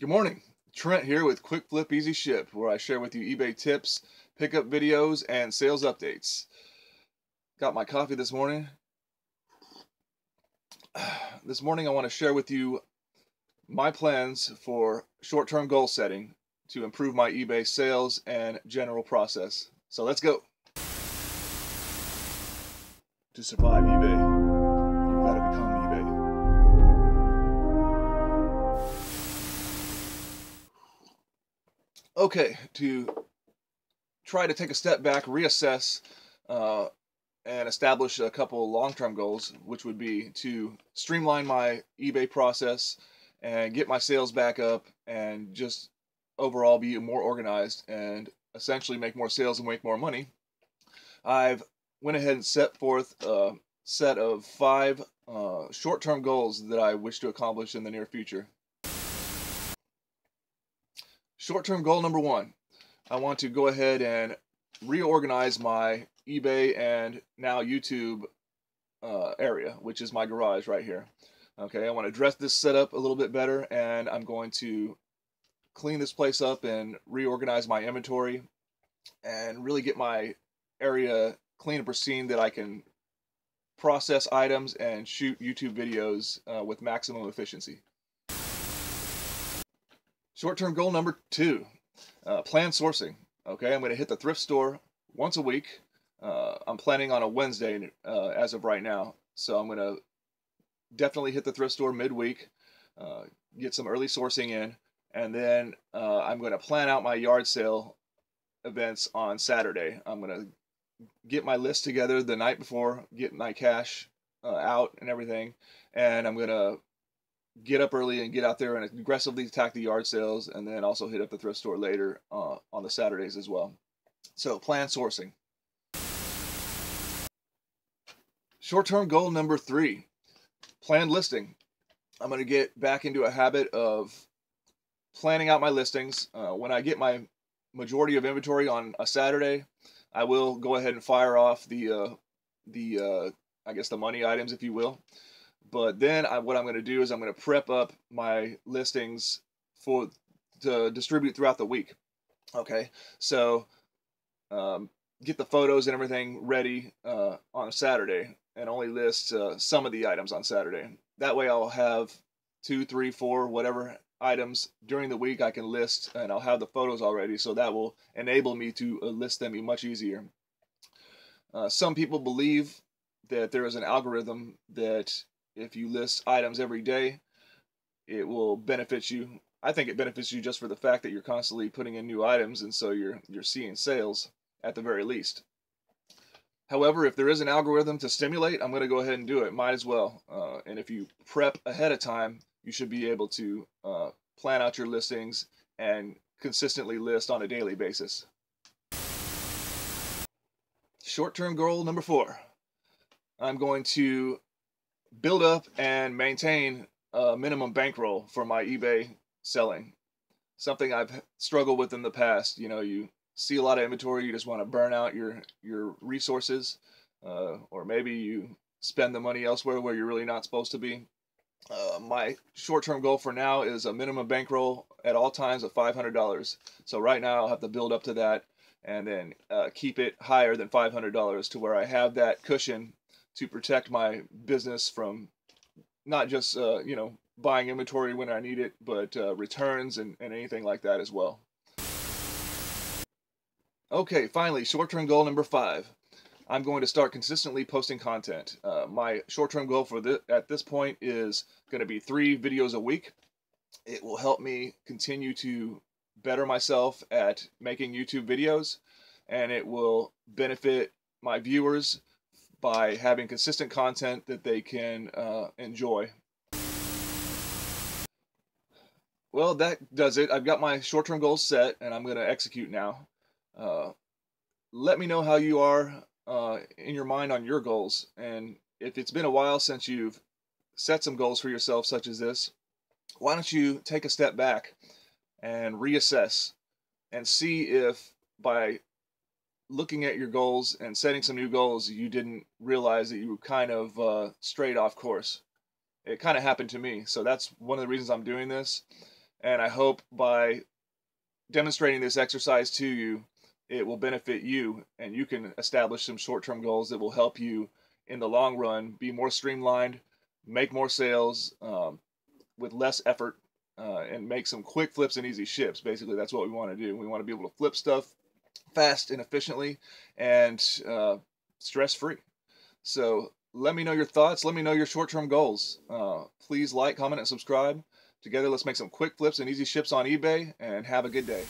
Good morning. Trent here with Quick Flip Easy Ship, where I share with you eBay tips, pickup videos, and sales updates. Got my coffee this morning. This morning, I want to share with you my plans for short term goal setting to improve my eBay sales and general process. So let's go. To survive eBay, Okay, to try to take a step back, reassess, uh, and establish a couple long-term goals, which would be to streamline my eBay process and get my sales back up and just overall be more organized and essentially make more sales and make more money. I've went ahead and set forth a set of five uh, short-term goals that I wish to accomplish in the near future. Short-term goal number one, I want to go ahead and reorganize my eBay and now YouTube uh, area, which is my garage right here. Okay, I want to dress this setup a little bit better, and I'm going to clean this place up and reorganize my inventory and really get my area clean and pristine that I can process items and shoot YouTube videos uh, with maximum efficiency. Short-term goal number two, uh, plan sourcing. Okay, I'm going to hit the thrift store once a week. Uh, I'm planning on a Wednesday uh, as of right now, so I'm going to definitely hit the thrift store midweek, uh, get some early sourcing in, and then uh, I'm going to plan out my yard sale events on Saturday. I'm going to get my list together the night before, get my cash uh, out and everything, and I'm going to get up early and get out there and aggressively attack the yard sales, and then also hit up the thrift store later uh, on the Saturdays as well. So, plan sourcing. Short term goal number three planned listing. I'm going to get back into a habit of planning out my listings. Uh, when I get my majority of inventory on a Saturday, I will go ahead and fire off the uh, the uh, I guess the money items, if you will. But then I, what I'm going to do is I'm going to prep up my listings for to distribute throughout the week. Okay, so um, get the photos and everything ready uh, on a Saturday, and only list uh, some of the items on Saturday. That way, I'll have two, three, four, whatever items during the week I can list, and I'll have the photos already. So that will enable me to uh, list them much easier. Uh, some people believe that there is an algorithm that if you list items every day, it will benefit you. I think it benefits you just for the fact that you're constantly putting in new items, and so you're you're seeing sales at the very least. However, if there is an algorithm to stimulate, I'm going to go ahead and do it. Might as well. Uh, and if you prep ahead of time, you should be able to uh, plan out your listings and consistently list on a daily basis. Short term goal number four I'm going to build up and maintain a minimum bankroll for my eBay selling. Something I've struggled with in the past. You know, you see a lot of inventory, you just want to burn out your your resources, uh, or maybe you spend the money elsewhere where you're really not supposed to be. Uh, my short-term goal for now is a minimum bankroll at all times of $500. So right now I'll have to build up to that and then uh, keep it higher than $500 to where I have that cushion to protect my business from not just uh, you know buying inventory when I need it, but uh, returns and, and anything like that as well. Okay, finally, short-term goal number five. I'm going to start consistently posting content. Uh, my short-term goal for this at this point is going to be three videos a week. It will help me continue to better myself at making YouTube videos, and it will benefit my viewers by having consistent content that they can uh, enjoy. Well, that does it. I've got my short-term goals set, and I'm going to execute now. Uh, let me know how you are uh, in your mind on your goals. And if it's been a while since you've set some goals for yourself, such as this, why don't you take a step back and reassess and see if by looking at your goals and setting some new goals, you didn't realize that you were kind of uh, straight off course. It kind of happened to me. So that's one of the reasons I'm doing this. And I hope by demonstrating this exercise to you, it will benefit you and you can establish some short term goals that will help you in the long run be more streamlined, make more sales um, with less effort, uh, and make some quick flips and easy ships. Basically, that's what we want to do. We want to be able to flip stuff fast and efficiently and uh, stress free. So let me know your thoughts. Let me know your short term goals. Uh, please like, comment, and subscribe. Together, let's make some quick flips and easy ships on eBay and have a good day.